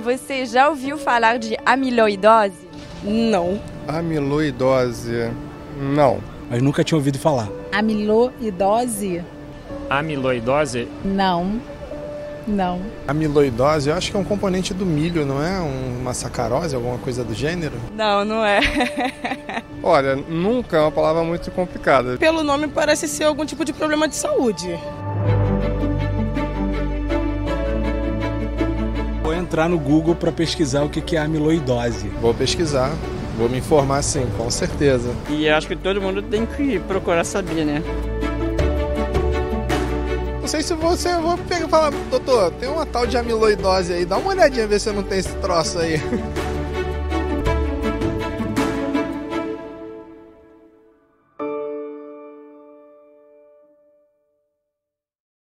você já ouviu falar de amiloidose? Não. Amiloidose. Não. Mas nunca tinha ouvido falar. Amiloidose? Amiloidose? Não. Não. Amiloidose, eu acho que é um componente do milho, não é? Um, uma sacarose, alguma coisa do gênero? Não, não é. Olha, nunca é uma palavra muito complicada. Pelo nome parece ser algum tipo de problema de saúde. Entrar no Google para pesquisar o que é amiloidose. Vou pesquisar, vou me informar sim, com certeza. E acho que todo mundo tem que procurar saber, né? Não sei se você. Eu vou pegar e falar, doutor, tem uma tal de amiloidose aí, dá uma olhadinha ver se não tem esse troço aí.